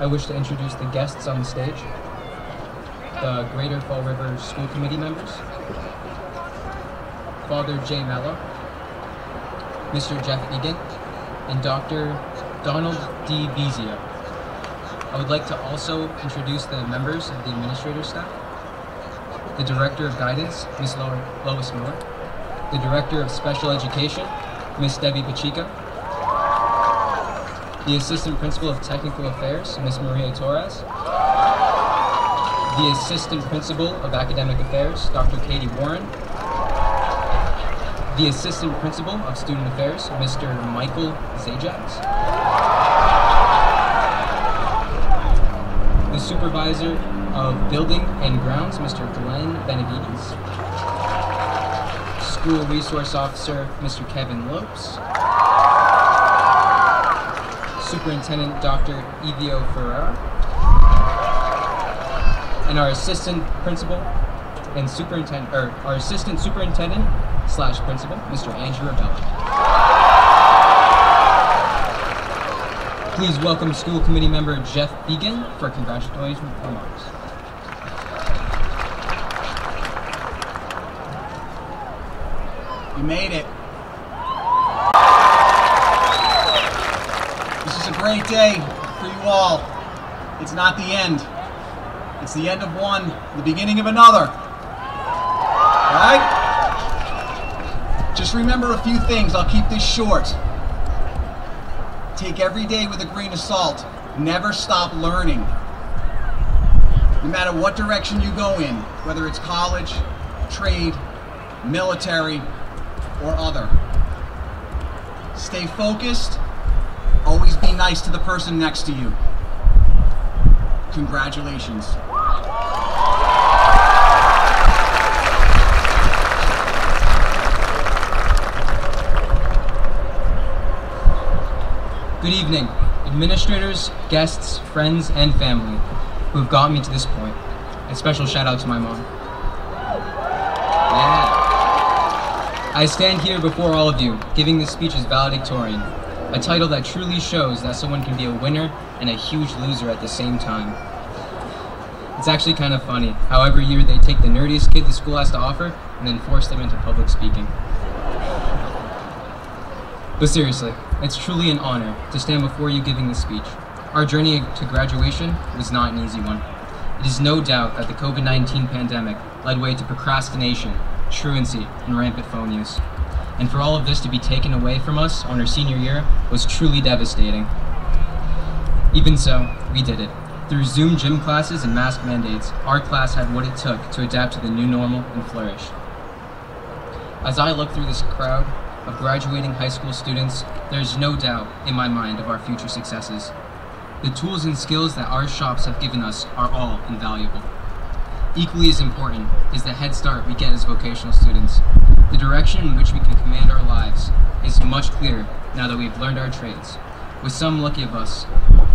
I wish to introduce the guests on the stage. The Greater Fall River School Committee members. Father Jay Mello, Mr. Jeff Egan, and Dr. Donald D. Bezio. I would like to also introduce the members of the administrator staff. The Director of Guidance, Ms. Lois Moore. The Director of Special Education, Ms. Debbie Pacheco. The Assistant Principal of Technical Affairs, Ms. Maria Torres. The Assistant Principal of Academic Affairs, Dr. Katie Warren. The Assistant Principal of Student Affairs, Mr. Michael Zajax. The Supervisor of Building and Grounds, Mr. Glenn Benavides. School Resource Officer, Mr. Kevin Lopes. Superintendent Dr. Evio Ferrera. And our Assistant Principal and Superintendent, or our Assistant Superintendent slash Principal, Mr. Andrew Rebello. Please welcome School Committee Member Jeff Egan for congratulatory remarks. You made it. This is a great day for you all. It's not the end. It's the end of one, the beginning of another. Alright? Just remember a few things. I'll keep this short. Take every day with a grain of salt. Never stop learning. No matter what direction you go in, whether it's college, trade, military, or other. Stay focused, Always be nice to the person next to you. Congratulations. Good evening, administrators, guests, friends, and family who have gotten me to this point. A special shout out to my mom. Yeah. I stand here before all of you, giving this speech as valedictorian, a title that truly shows that someone can be a winner and a huge loser at the same time. It's actually kind of funny how every year they take the nerdiest kid the school has to offer and then force them into public speaking. But seriously, it's truly an honor to stand before you giving this speech. Our journey to graduation was not an easy one. It is no doubt that the COVID 19 pandemic led way to procrastination, truancy, and rampant phone use. And for all of this to be taken away from us on our senior year was truly devastating. Even so, we did it. Through Zoom gym classes and mask mandates, our class had what it took to adapt to the new normal and flourish. As I look through this crowd of graduating high school students, there's no doubt in my mind of our future successes. The tools and skills that our shops have given us are all invaluable. Equally as important is the head start we get as vocational students. The direction in which we can command our lives is much clearer now that we've learned our trades, with some lucky of us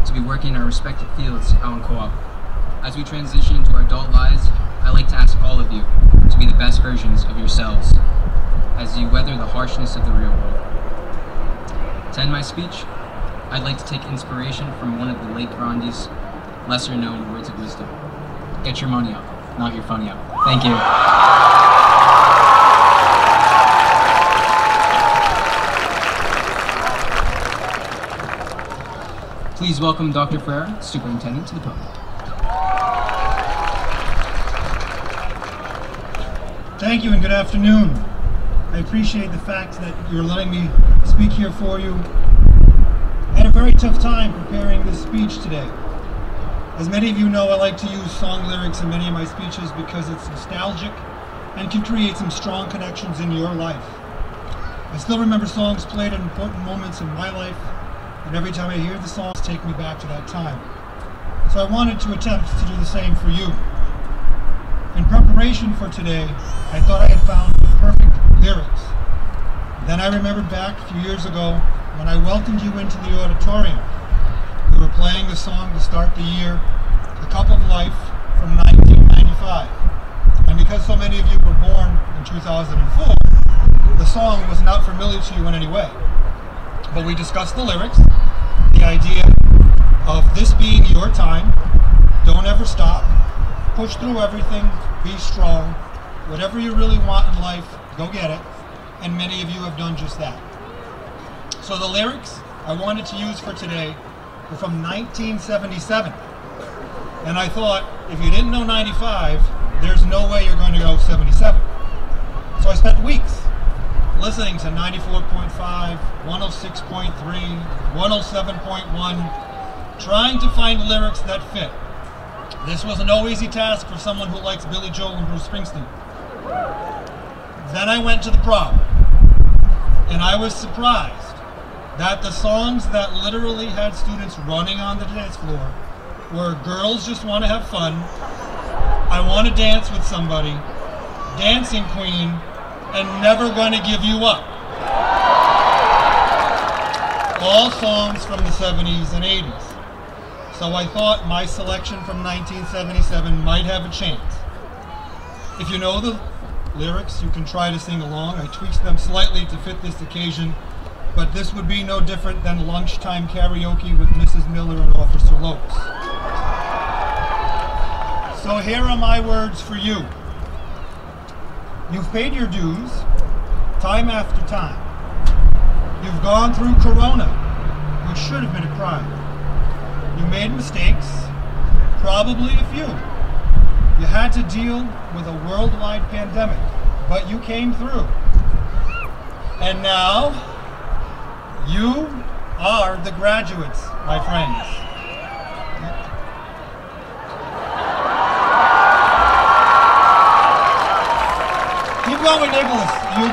to be working in our respective fields out in co-op. As we transition into our adult lives, I'd like to ask all of you to be the best versions of yourselves as you weather the harshness of the real world. To end my speech, I'd like to take inspiration from one of the late Grandi's lesser known words of wisdom. Get your money up, not your funny up. Thank you. Please welcome Dr. Ferrer, Superintendent, to the podium. Thank you and good afternoon. I appreciate the fact that you're letting me speak here for you. I had a very tough time preparing this speech today. As many of you know, I like to use song lyrics in many of my speeches because it's nostalgic and can create some strong connections in your life. I still remember songs played at important moments in my life, and every time I hear the songs, take me back to that time. So I wanted to attempt to do the same for you. In preparation for today, I thought I had found the perfect lyrics. Then I remembered back a few years ago when I welcomed you into the auditorium. We were playing the song to start the year, The Cup of Life from 1995. And because so many of you were born in 2004, the song was not familiar to you in any way. But we discussed the lyrics, the idea of this being your time, don't ever stop, push through everything, be strong. Whatever you really want in life, go get it. And many of you have done just that. So the lyrics I wanted to use for today were from 1977. And I thought, if you didn't know 95, there's no way you're going to go 77. So I spent weeks listening to 94.5, 106.3, 107.1, trying to find lyrics that fit. This was no easy task for someone who likes Billy Joel and Bruce Springsteen. Then I went to the prom, and I was surprised that the songs that literally had students running on the dance floor were Girls Just Want to Have Fun, I Want to Dance with Somebody, Dancing Queen, and Never Gonna Give You Up. All songs from the 70s and 80s. So I thought my selection from 1977 might have a chance. If you know the lyrics, you can try to sing along. I tweaked them slightly to fit this occasion, but this would be no different than lunchtime karaoke with Mrs. Miller and Officer Lopes. So here are my words for you. You've paid your dues, time after time. You've gone through Corona, which should have been a crime. You made mistakes, probably a few. You had to deal with a worldwide pandemic, but you came through. And now, you are the graduates, my friends.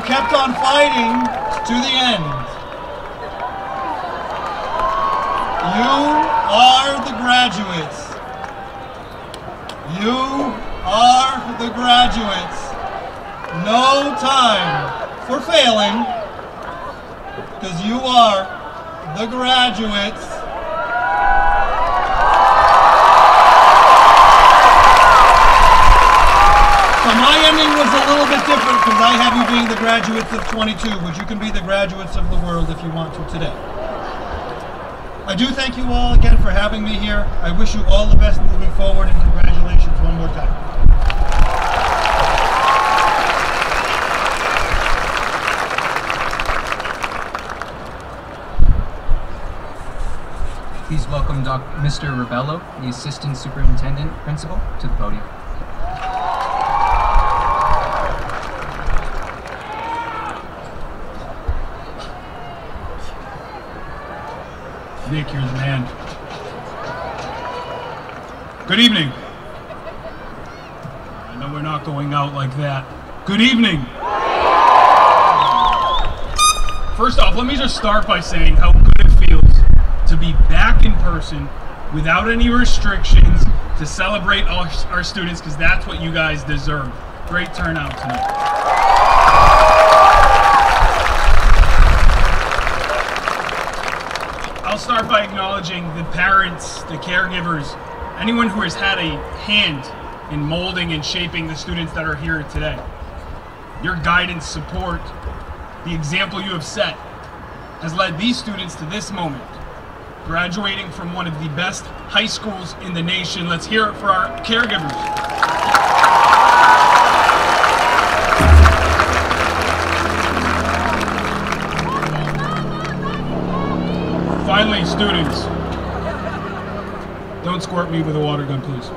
Kept on fighting to the end. You are the graduates. You are the graduates. No time for failing, because you are the graduates. I have you being the graduates of 22, but you can be the graduates of the world if you want to today. I do thank you all again for having me here. I wish you all the best moving forward and congratulations one more time. Please welcome Doc- Mr. Rebello, the Assistant Superintendent Principal, to the podium. Nick, you're the man. Good evening. I know we're not going out like that. Good evening. First off, let me just start by saying how good it feels to be back in person without any restrictions to celebrate all our students because that's what you guys deserve. Great turnout tonight. I'll start by acknowledging the parents, the caregivers, anyone who has had a hand in molding and shaping the students that are here today. Your guidance, support, the example you have set has led these students to this moment, graduating from one of the best high schools in the nation. Let's hear it for our caregivers. Squirt me with a water gun, please.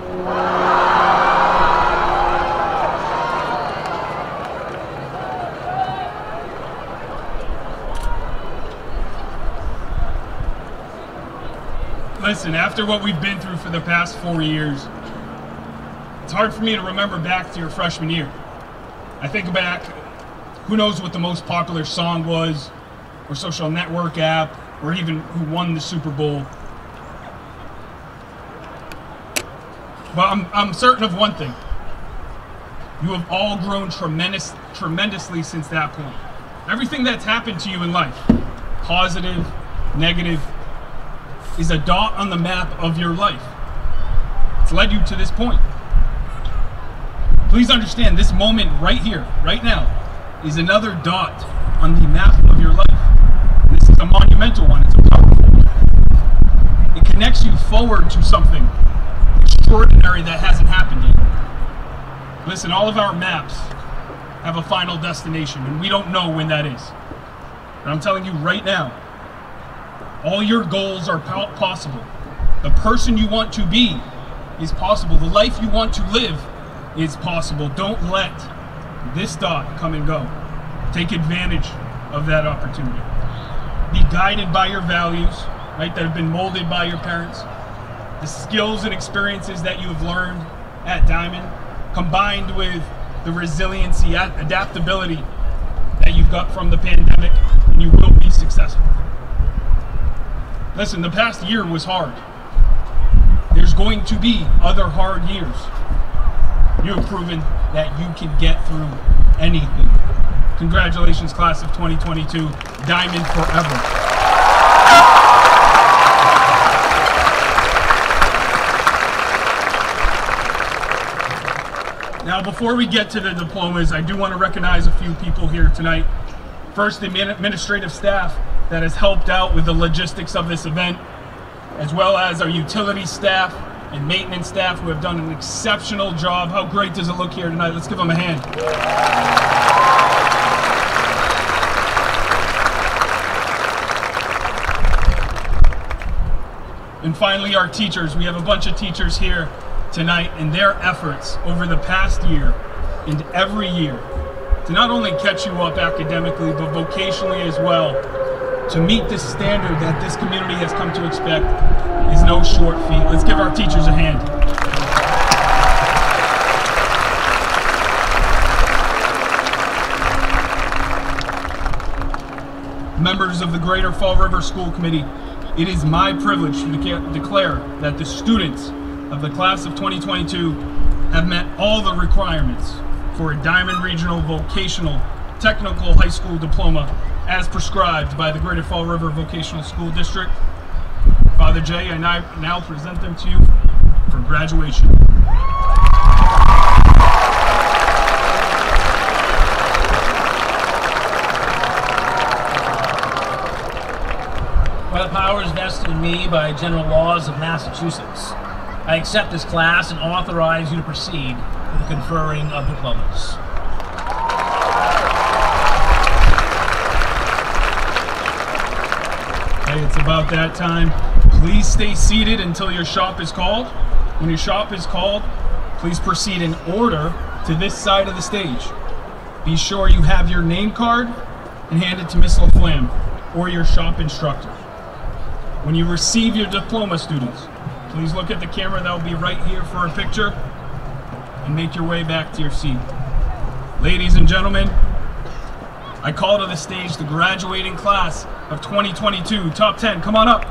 Listen, after what we've been through for the past four years, it's hard for me to remember back to your freshman year. I think back, who knows what the most popular song was, or social network app, or even who won the Super Bowl. But I'm, I'm certain of one thing. You have all grown tremendous, tremendously since that point. Everything that's happened to you in life, positive, negative, is a dot on the map of your life. It's led you to this point. Please understand this moment right here, right now, is another dot on the map of your life. This is a monumental one, it's a powerful one. It connects you forward to something extraordinary that hasn't happened yet. Listen, all of our maps have a final destination, and we don't know when that is. And I'm telling you right now, all your goals are possible. The person you want to be is possible. The life you want to live is possible. Don't let this dot come and go. Take advantage of that opportunity. Be guided by your values, right, that have been molded by your parents. The skills and experiences that you have learned at Diman, combined with the resiliency, adaptability that you've got from the pandemic, and you will be successful. Listen, the past year was hard. There's going to be other hard years. You have proven that you can get through anything. Congratulations, class of 2022. Diman forever. Now, before we get to the diplomas, I do want to recognize a few people here tonight. First, the administrative staff that has helped out with the logistics of this event, as well as our utility staff and maintenance staff who have done an exceptional job. How great does it look here tonight? Let's give them a hand. And finally, our teachers. We have a bunch of teachers here tonight, and their efforts over the past year and every year to not only catch you up academically, but vocationally as well, to meet the standard that this community has come to expect is no short feat. Let's give our teachers a hand. Members of the Greater Fall River School Committee, it is my privilege to declare that the students of the class of 2022 have met all the requirements for a Diman Regional Vocational Technical High School Diploma as prescribed by the Greater Fall River Vocational School District. Father Jay, I now now present them to you for graduation. By the powers vested in me by general laws of Massachusetts, I accept this class and authorize you to proceed with the conferring of diplomas. Hey, it's about that time. Please stay seated until your shop is called. When your shop is called, please proceed in order to this side of the stage. Be sure you have your name card and hand it to Miss LaFlamme or your shop instructor. When you receive your diploma, students, please look at the camera that will be right here for a picture and make your way back to your seat. Ladies and gentlemen, I call to the stage the graduating class of 2022. Top 10, come on up.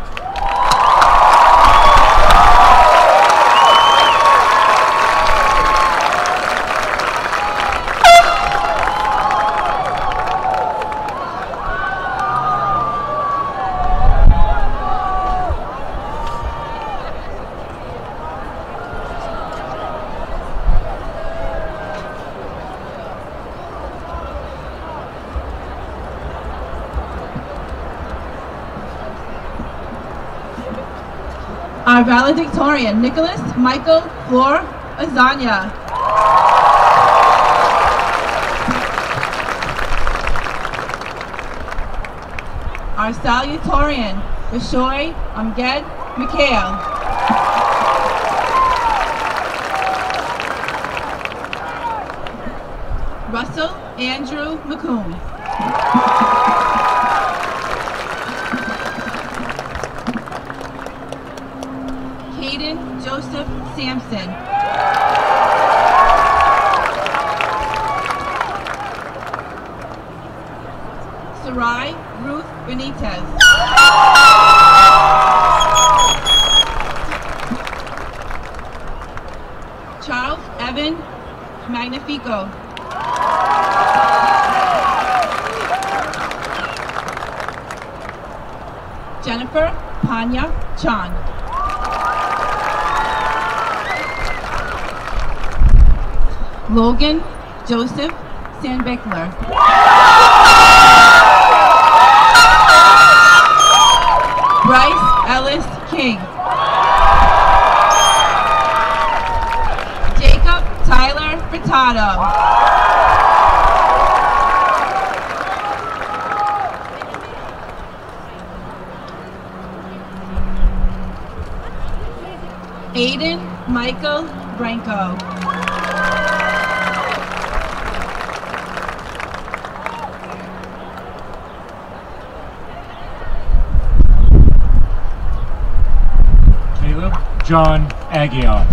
Our valedictorian, Nicholas Michael Flor Azania. Our salutatorian, Bishoy Amged Mikhail. Russell Andrew McComb. Logan Joseph Sandbeckler. Bryce Ellis King. Jacob Tyler Furtado. Aiden Michael Branco. Caleb John Aguiar.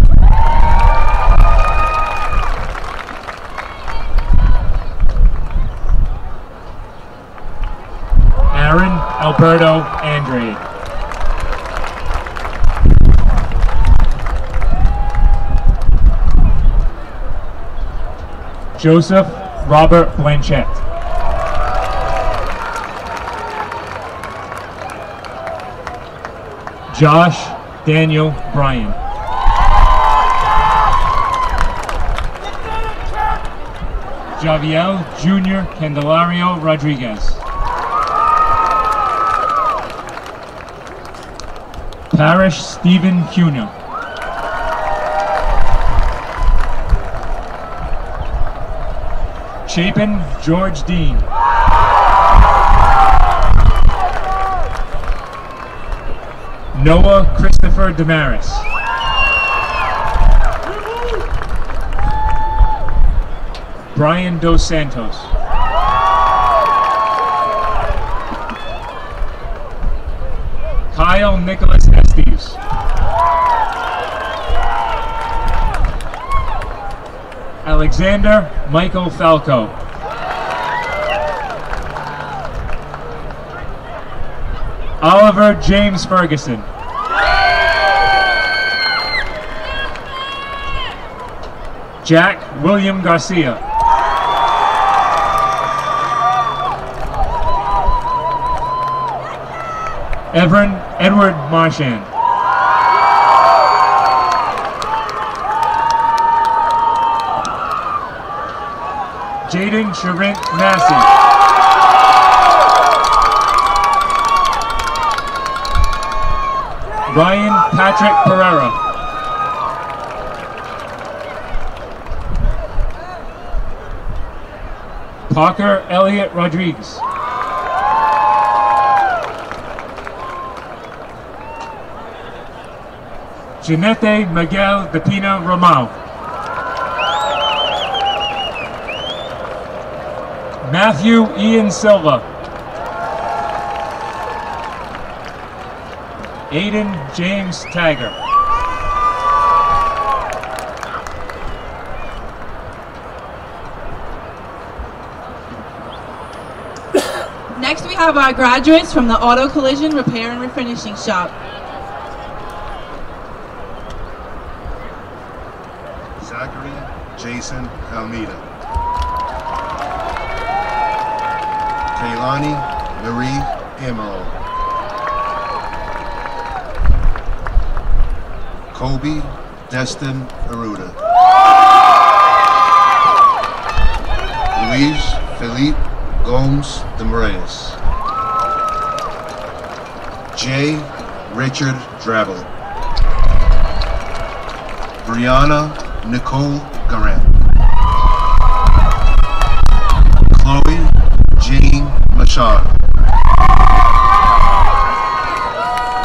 Aaron Alberto Andre. Joseph Robert Blanchett. Josh Daniel Bryan. Javiel Jr. Candelario Rodriguez. Parish Stephen Cunha. Chapin George Dean. Noah Christopher Damaris. Brian Dos Santos. Kyle Nicholas Estes. Alexander Michael Falco. Oliver James Ferguson. Jack William Garcia. Everin Edward Marchand. Jaden Sharint Massey. Ryan Patrick Pereira. Parker Elliott Rodriguez. Janete Miguel de Pina Romao. Matthew Ian Silva. Aiden James Tagger. Have our graduates from the Auto Collision Repair and Refinishing Shop. Zachary Jason Almeida. Kaylani Marie Emerald. Kobe Destin Aruda. Luis Felipe Gomes de Moraes. J. Richard Drabble. Brianna Nicole Garant. Chloe Jean Machado.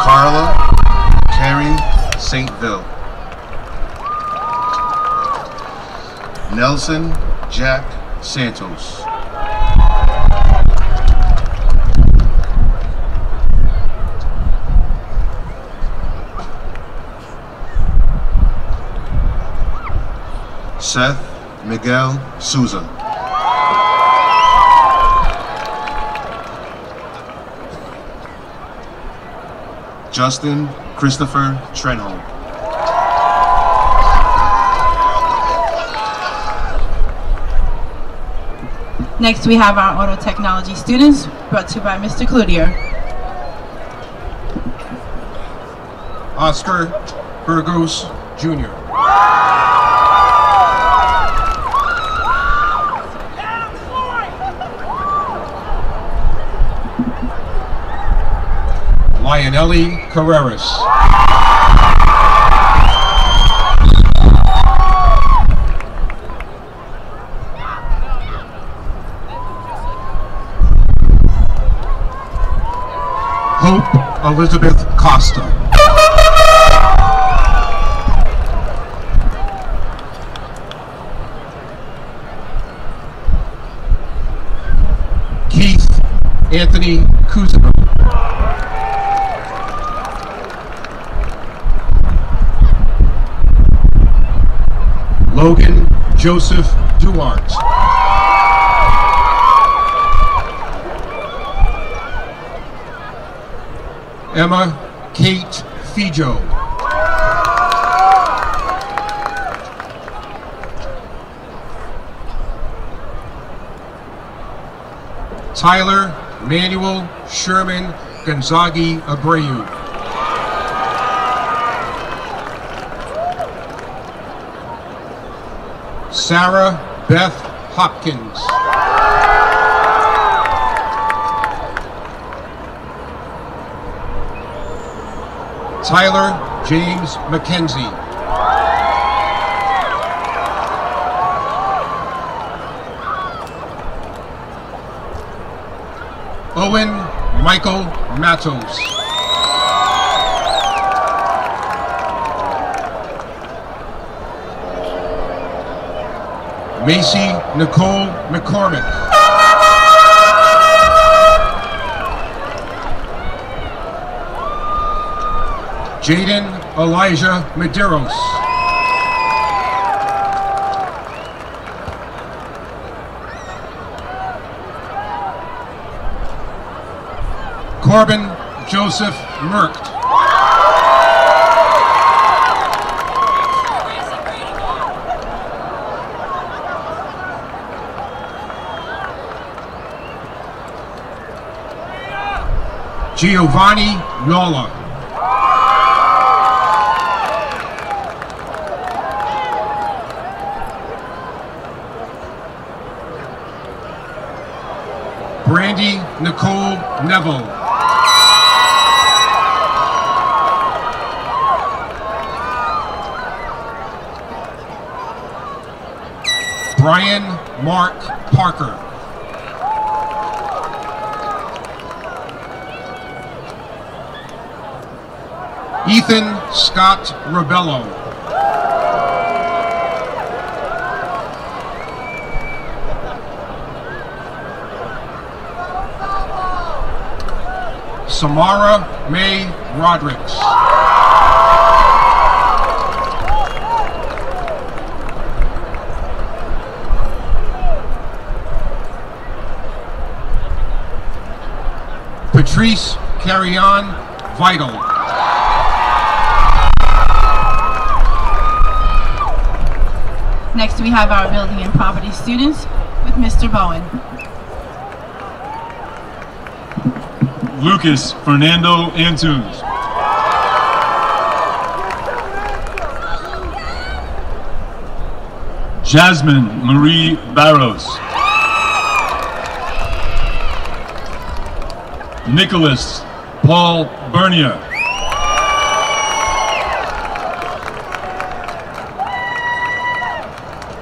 Carla Carrie Saintville. Nelson Jack Santos. Seth Miguel Souza. Justin Christopher Trenholm. Next, we have our auto technology students, brought to you by Mr. Cloutier. Oscar Burgos Jr. Carreras. Hope Elizabeth Costa. Keith Anthony Kuzma. Logan Joseph Duarte. Emma Kate Fijo. Tyler Manuel Sherman Gonzagi Abreu. Sarah Beth Hopkins. Tyler James McKenzie. Owen Michael Matos. Macy Nicole McCormick. Jaden Elijah Medeiros. Corbin Joseph Merkt. Giovanni Nola. Brandy Nicole Neville. Brian Mark Parker. Ethan Scott Rebello. Samara May Rodericks. Patrice Carrion Vital. Next, we have our building and property students with Mr. Bowen. Lucas Fernando Antunes. Jasmine Marie Barros. Nicholas Paul Bernier.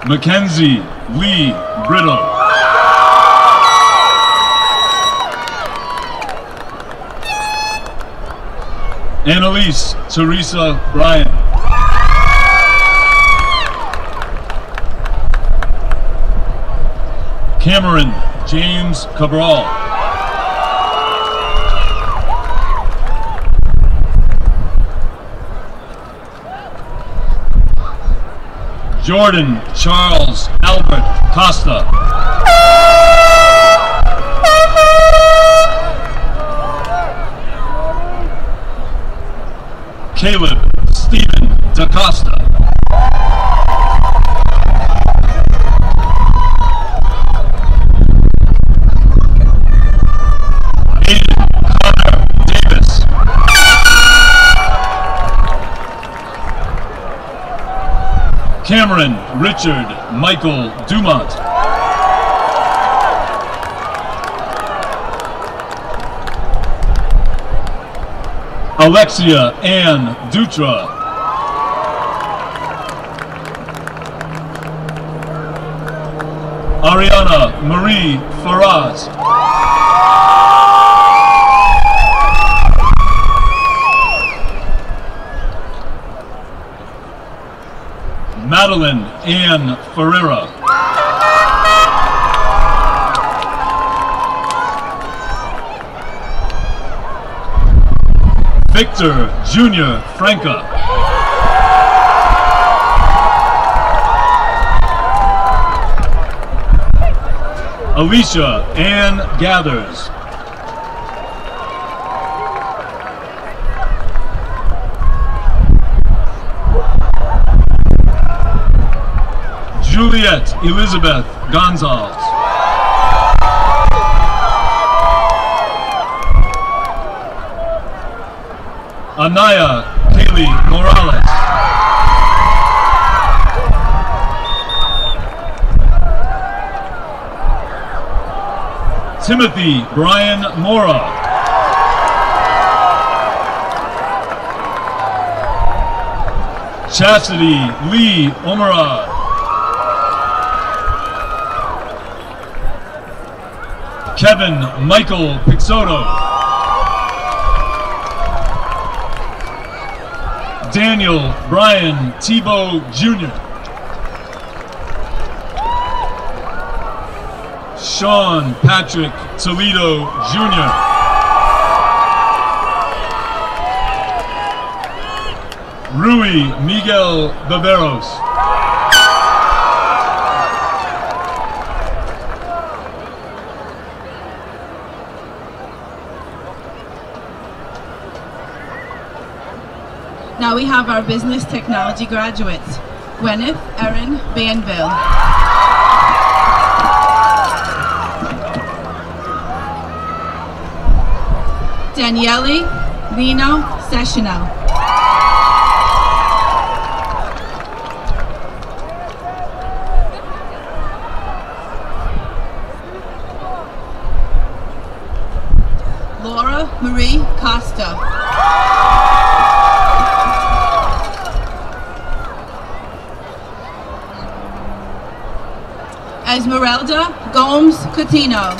Mackenzie Lee Brittle. Annalise Teresa Bryan. Cameron James Cabral. Jordan Charles Albert Costa. Caleb Cameron Richard Michael Dumont. Alexia Ann Dutra. Ariana Marie Faraz. Madeline Ann Ferreira. Victor Junior Franca. Alicia Ann Gathers. Juliet Elizabeth Gonzalez. Anaya Kaylee Morales. Timothy Brian Mora. Chastity Lee Omara. Kevin Michael Peixoto. Daniel Brian Tebow Jr. Sean Patrick Toledo Jr. Rui Miguel Viveros. Now we have our business technology graduates, Gwyneth Erin Banville. Daniele Lino Sessionel. Gomes Catino,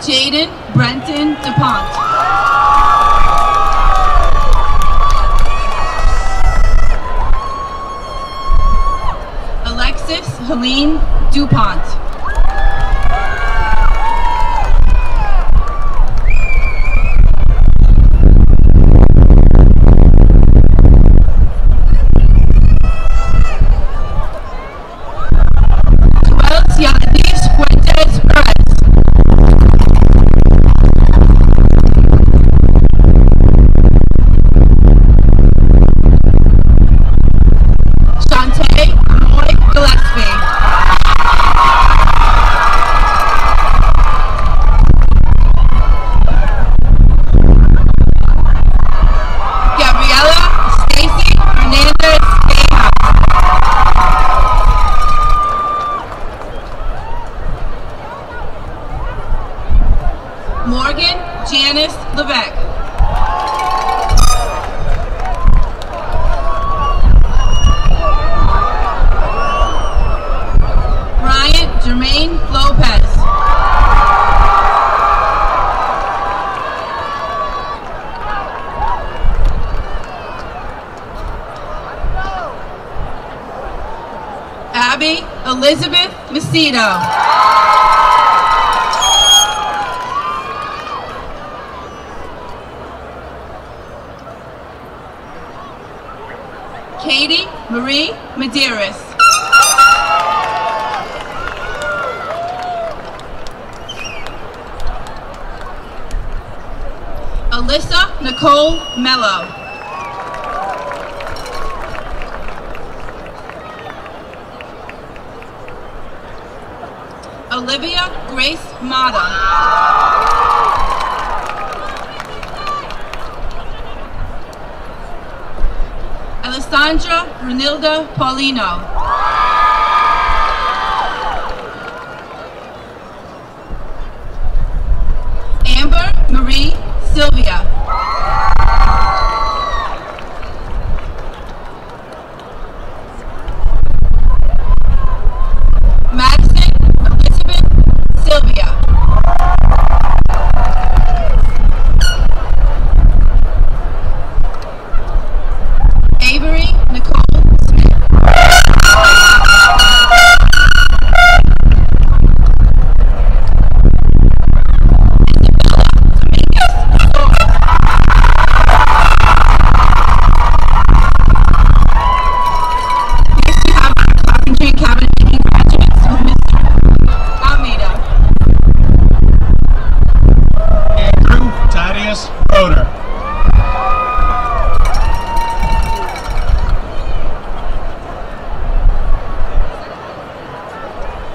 Jaden Brenton DuPont.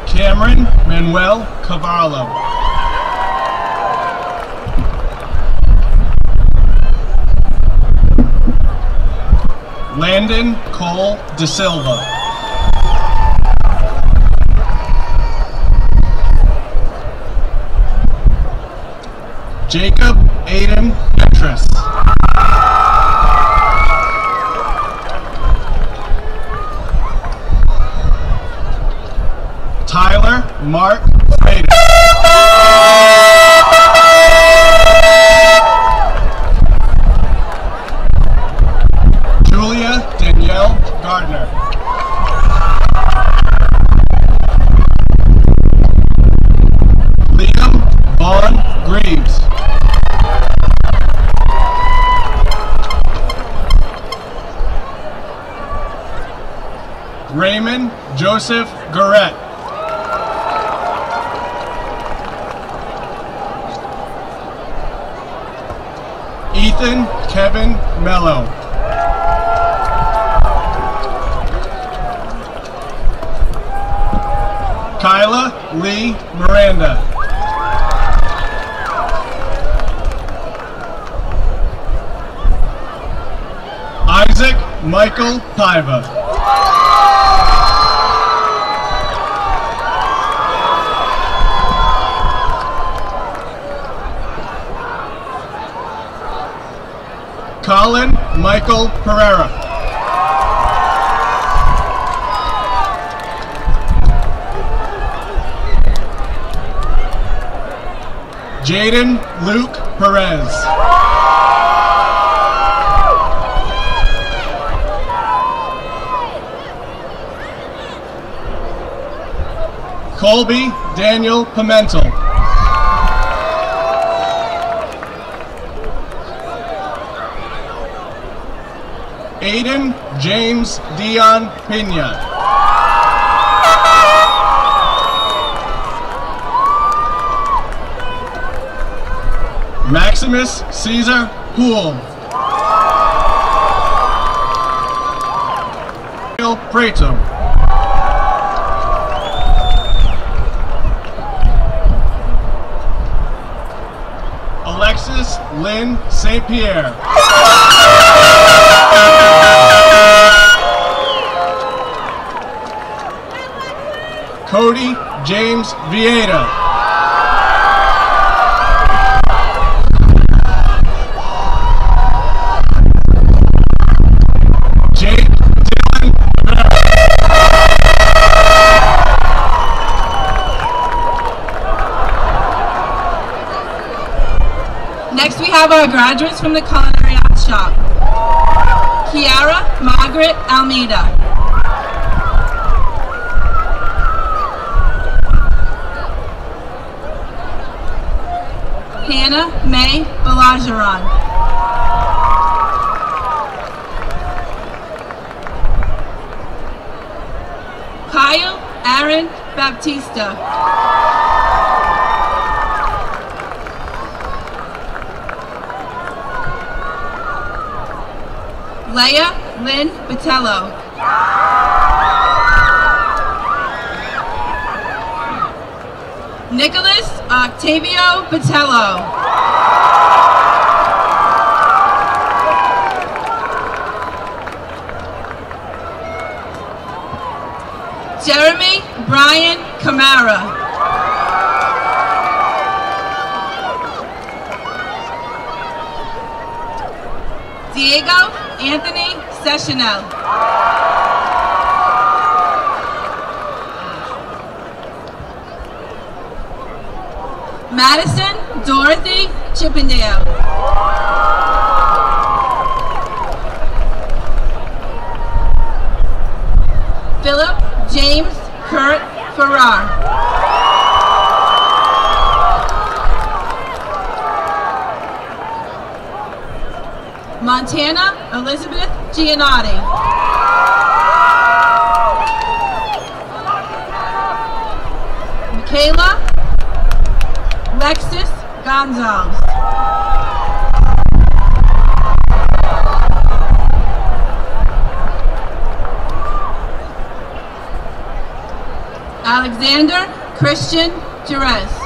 Cameron Manuel Cavallo. Landon Cole De Silva. Jacob Adam Petrus. Tyler Mark Michael Paiva. Colin Michael Pereira. Jaden Luke Perez. Colby Daniel Pimentel. Aiden James Dion Pena. Maximus Caesar Poole. Prato. St. Pierre. Cody James Vieta. Have our graduates from the Culinary Arts Shop. Kiara Margaret Almeida. Hannah May Balajaran. Kyle Aaron Baptista. Leia Lynn Batello. Nicholas Octavio Batello. Jeremy Brian Camara. Diego Anthony Sessionel. Madison Dorothy Chippendale. Philip James Kurt Farrar. Montana Elizabeth Giannotti. Michaela Lexus Gonzalez. Alexander Christian Jerez.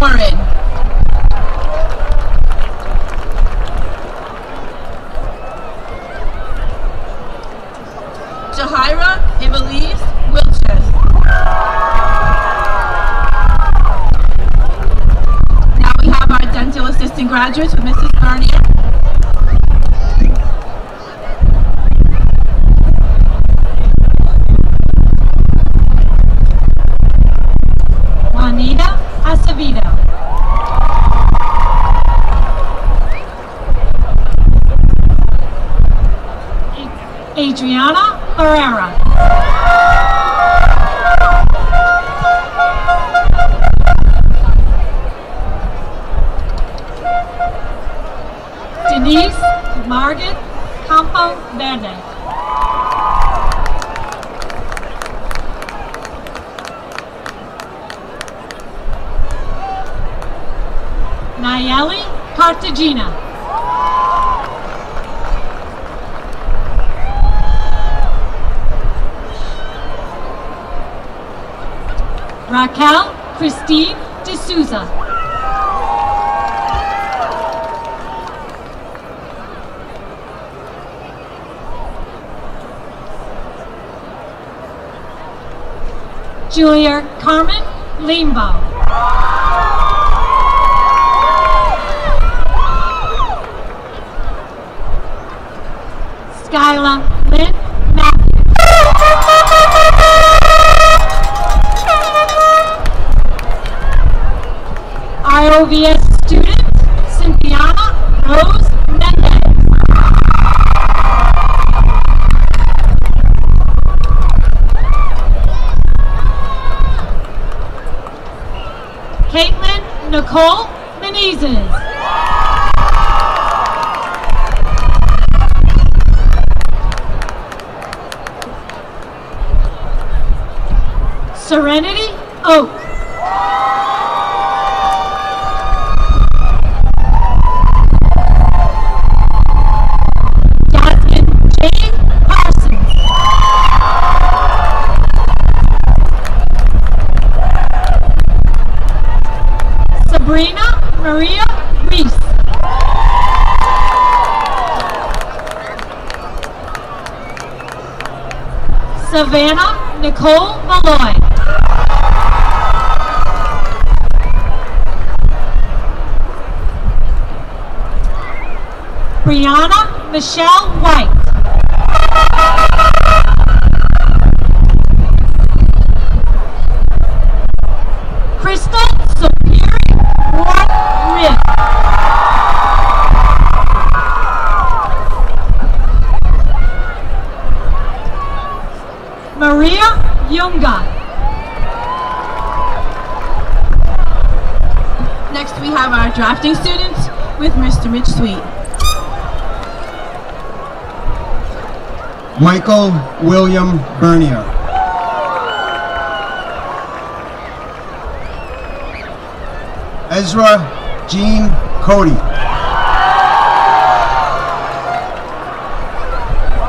Warren.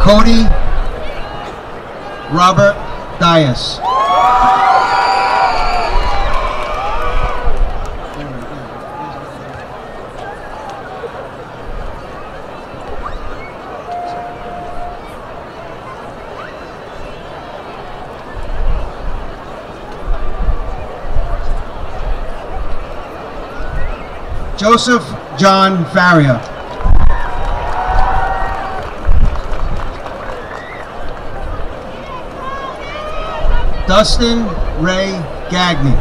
Cody Robert Dias. Joseph John Faria. Dustin Ray Gagney.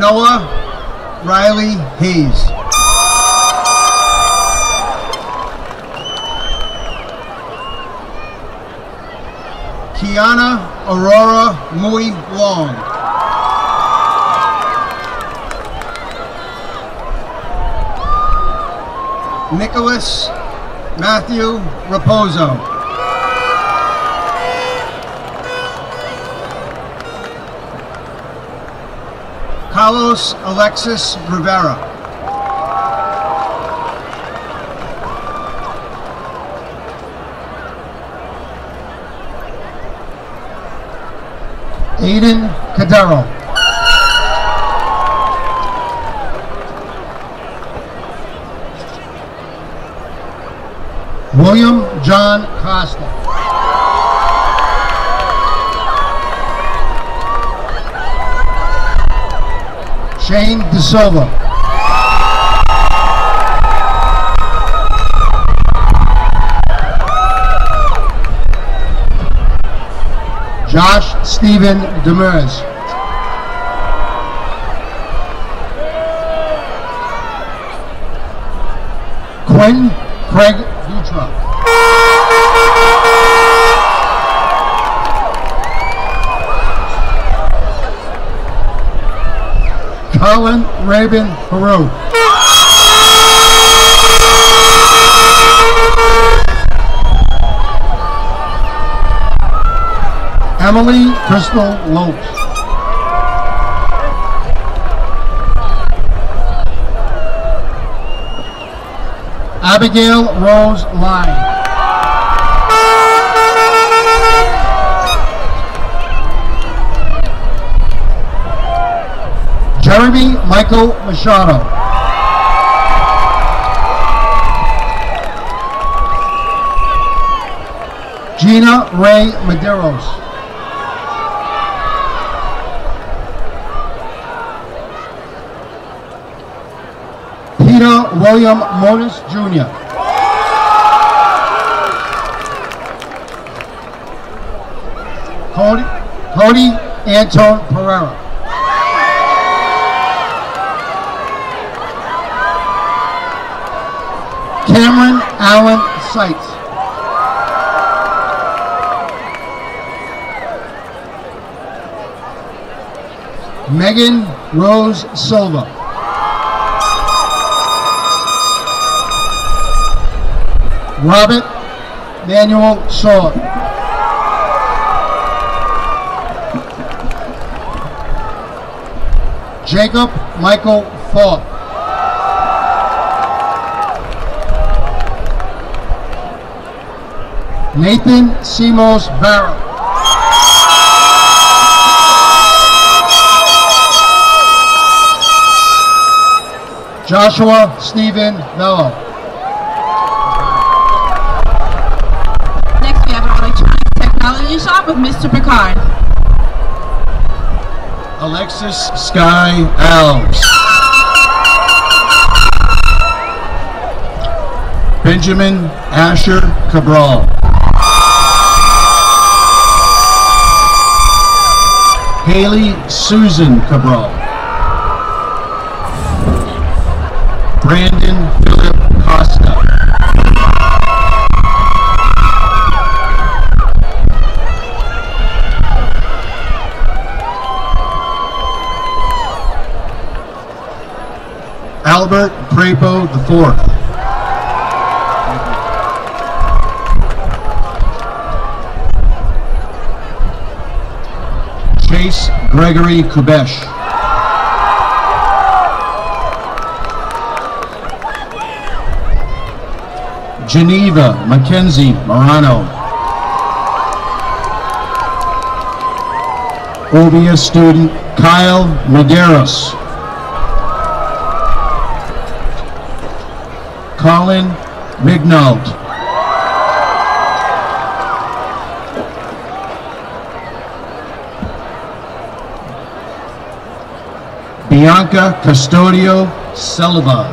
Noah Riley Hayes. Kiana Aurora Muy Long. Nicholas Matthew Raposo. Carlos Alexis Rivera. Aiden Cadero. William John Costa. Shane De Silva. Josh Stephen Demers. Quinn Craig Dutra. Colin Rabin Peru. Emily Crystal Lopes. Abigail Rose Line. Jeremy Michael Machado. Gina Ray Medeiros. Peter William Monis Jr. Cody, Cody Anton Pereira. Cameron Seitz. Megan Rose Silva. Robert Manuel Sword. Jacob Michael Thorpe. Nathan Simos Barrow. Joshua Stephen Mello. Next, we have our electronics technology shop with Mr. Picard. Alexis Sky Alves. Benjamin Asher Cabral. Haley Susan Cabral. Brandon Philip Costa. Albert Crapo IV. Gregory Kubesh. Geneva Mackenzie Morano. Obia student Kyle Medeiros. Colin Mignault. Bianca Custodio Silva.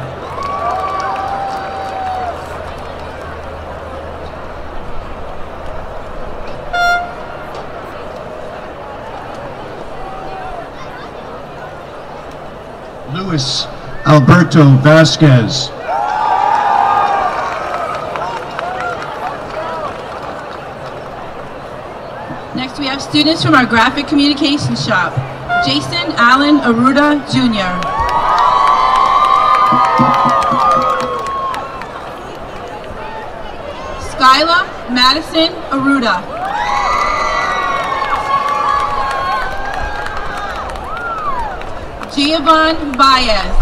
Luis Alberto Vasquez. Next we have students from our graphic communications shop. Jason Allen Aruda Jr. Skyla Madison Aruda. Giovanni Baez.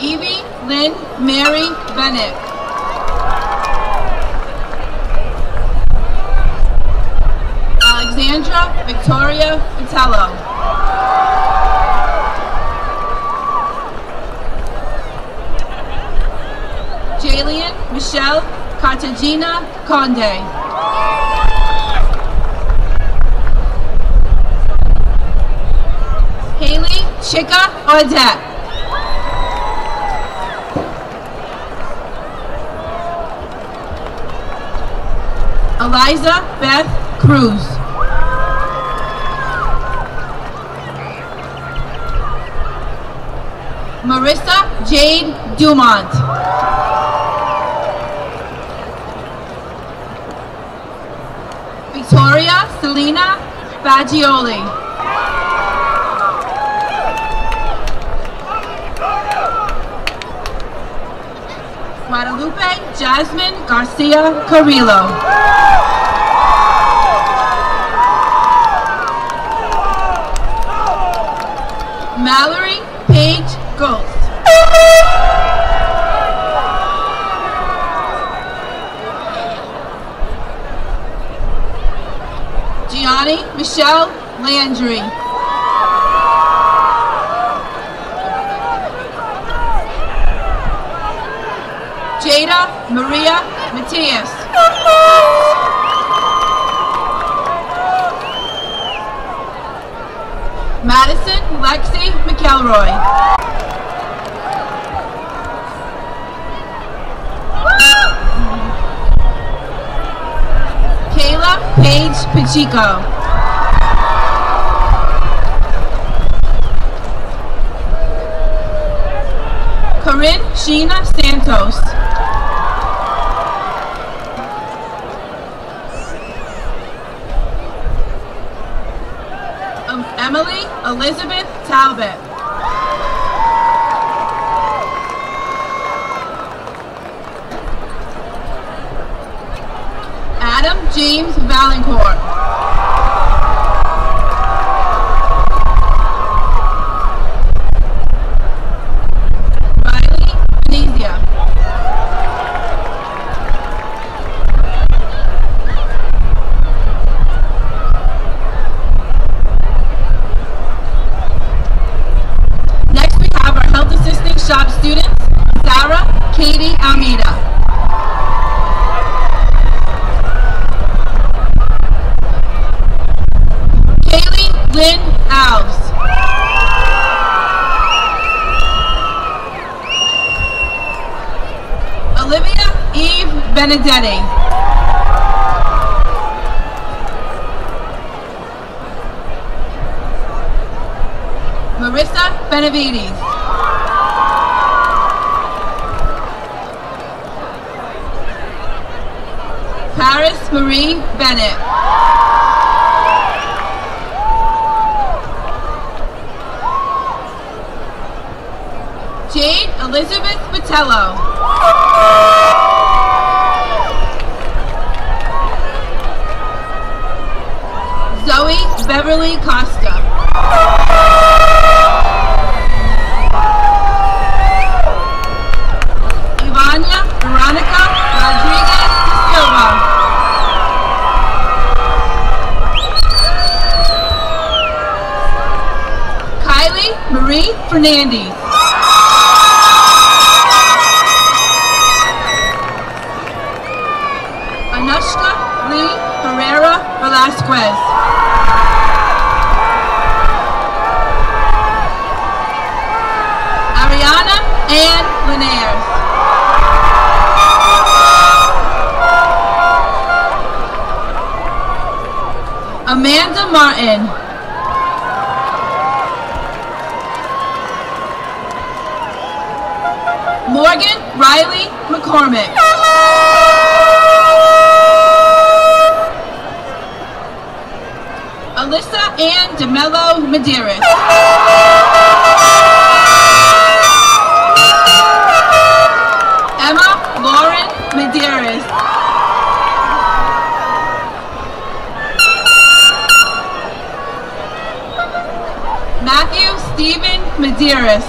Evie Lynn Mary Bennett. Alexandra Victoria Vitello. Jalian Michelle Cartagena Conde. Haley Chica Odette. Eliza Beth Cruz. Marissa Jade Dumont. Victoria Selena Fagioli. Guadalupe Jasmine Garcia Carrillo. Mallory Paige Ghost. Gianni Michelle Landry. Jada Maria Matias. Madison Lexi McElroy. Kayla Paige Pacheco. Corinne Sheena Santos. Um, Emily Elizabeth Talbot. Adam James Valancourt. Riley Venezia. Next we have our health assisting shop students, Sarah Katie Almeida. Kaylee Lynn Alves. Olivia Eve Benedetti. Marissa Benavides. Paris Marie Bennett. Jade Elizabeth Patello. Beverly Costa. Ivania Veronica Rodriguez Silva. Kylie Marie Fernandez. Amanda Martin. Morgan Riley McCormick. Alyssa Ann DeMello Medeiros. Medeiros.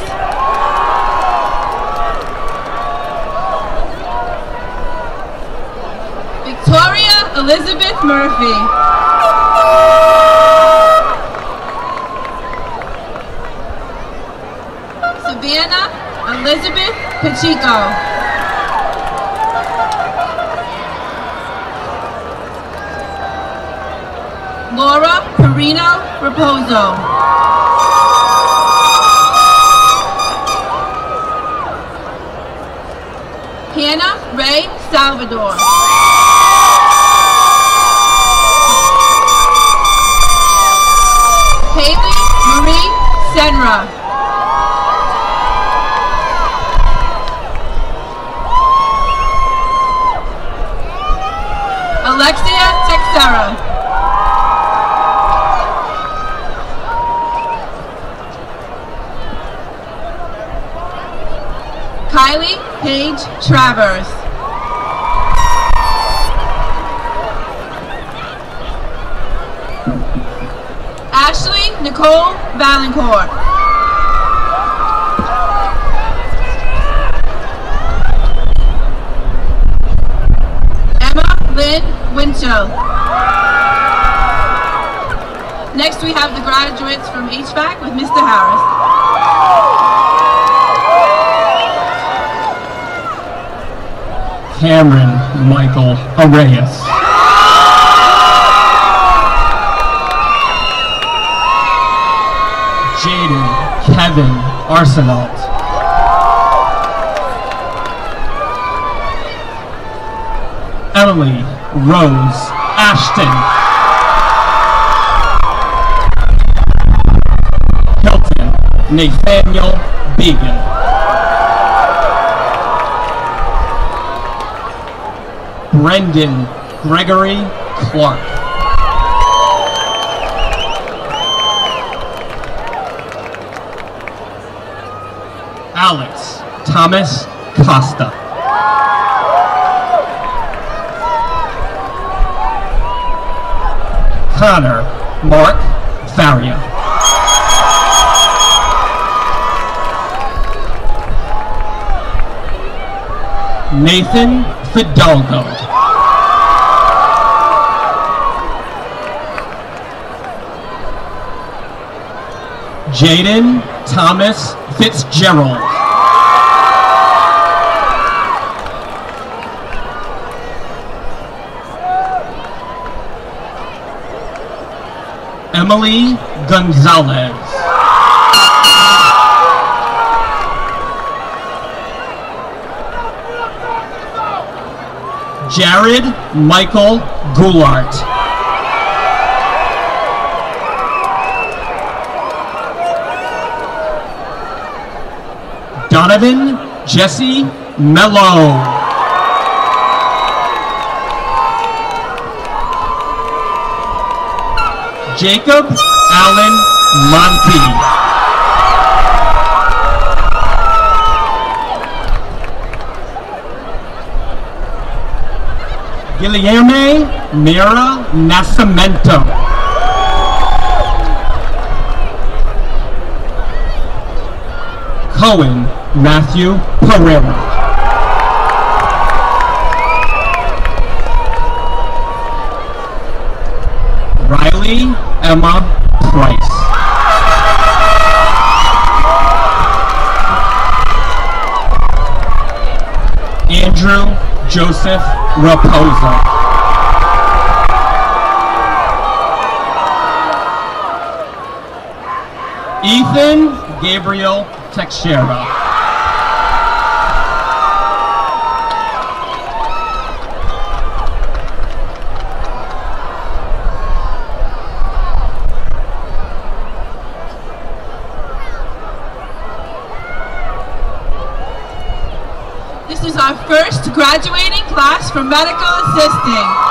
Victoria Elizabeth Murphy. Savannah Elizabeth Pacheco. Laura Perino Raposo. Hannah Ray Salvador. Haley Marie Senra. Alexia Texera. Kylie Paige Travers. Ashley Nicole Valancourt. Emma Lynn Winchell. Next we have the graduates from HVAC with Mr. Harris. Cameron Michael Arrayas. Jaden Kevin Arsenault. Emily Rose Ashton. Nathaniel Began. Brendan Gregory Clark. Alex Thomas Costa. Connor Mark Faria. Nathan Fidalgo. Jaden Thomas Fitzgerald. Emily Gonzalez. Jared Michael Goulart. Donovan Jesse Mello. Jacob Allen Monty. Guilherme Mira Nascimento. Cohen Matthew Pereira. Riley Emma Price. Andrew Joseph Raposa. Ethan Gabriel Teixeira. from medical assisting.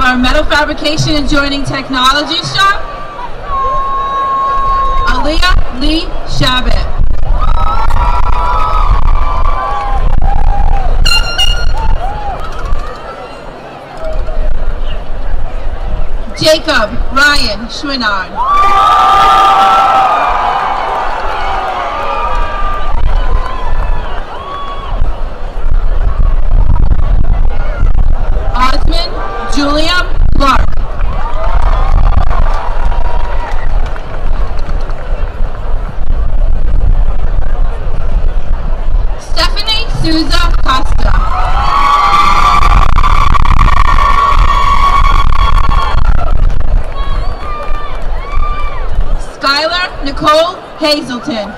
have our metal fabrication and joining technology shop, Aliyah Lee Shabbat. Jacob Ryan Schwinnard. Julia Clark. Stephanie Souza Costa. Skylar Nicole Hazelton.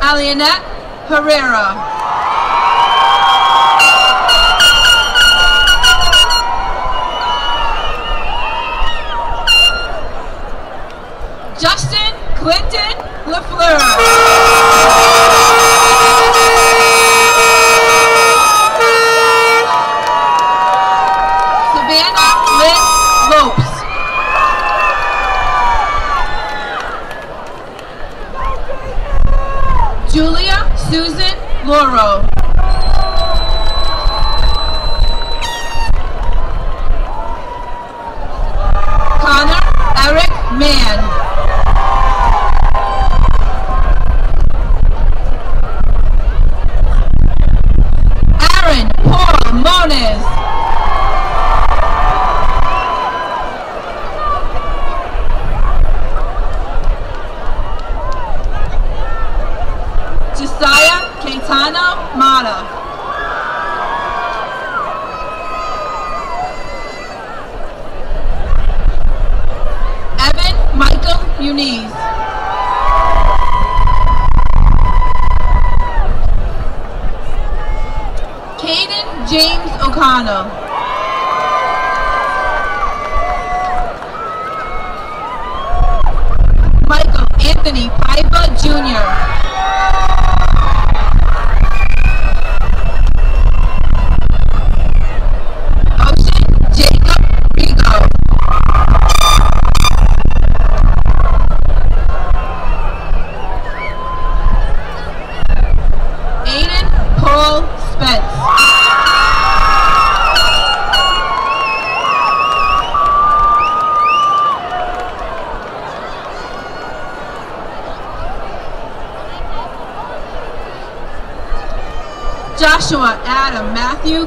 Alianette Pereira. Justin Clinton LeFleur.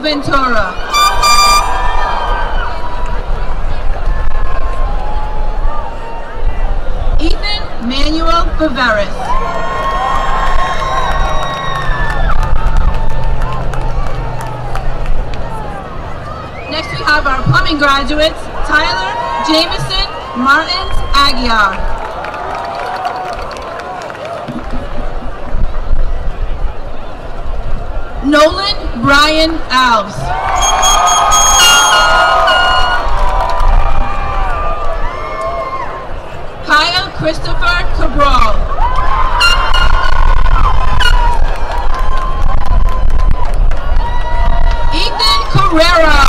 Ventura. Ethan Manuel Viveris. Next we have our plumbing graduates, Tyler Jameson Martins Aguiar. Nolan Brian Alves. Kyle Christopher Cabral. Ethan Carrera.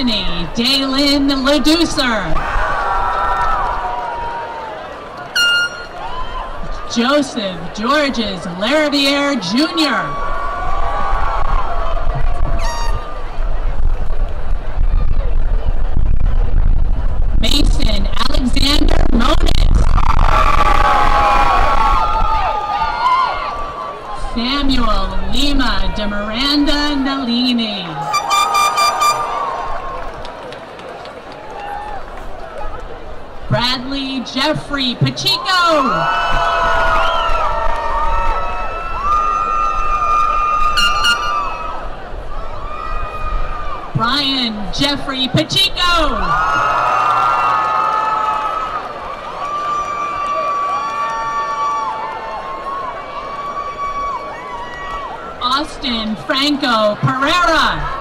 Destiny Daylin Leducer. Joseph Georges Lariviere Jr. Bradley Jeffrey Pacheco. Brian Jeffrey Pacheco. Austin Franco Pereira.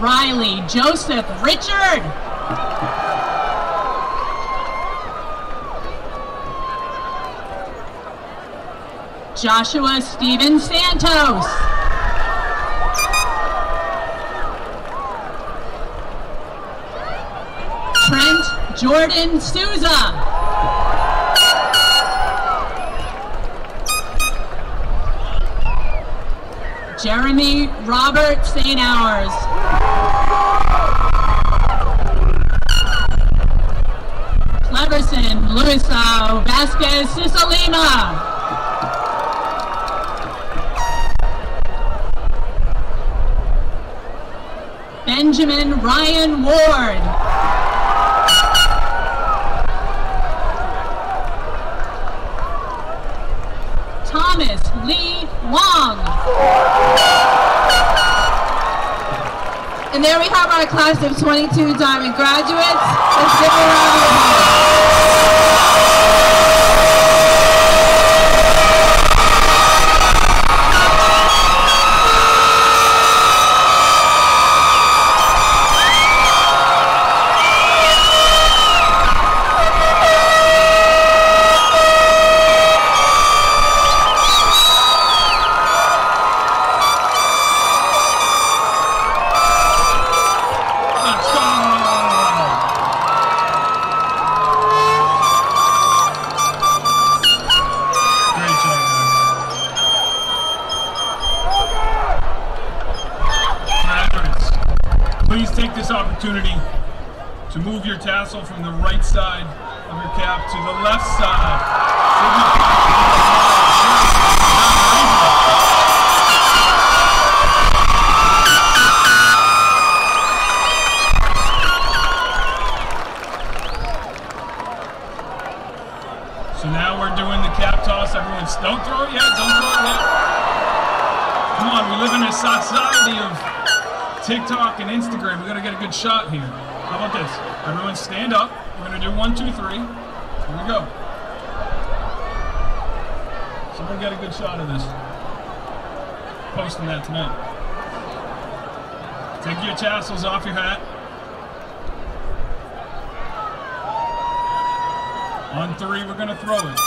Riley Joseph Richard. Joshua Steven Santos. Trent Jordan Souza. Jeremy Robert St. Hours. Cleverson Luisao Vasquez Cisalima. Benjamin Ryan Ward. Thomas Lee Wong. And there we have our class of 22 Diman graduates. Let's give a round of applause. Shot here. How about this? Everyone stand up. We're gonna do one, two, three. Here we go. Someone get a good shot of this. Posting that tonight. Take your tassels off your hat. On three, we're gonna throw it.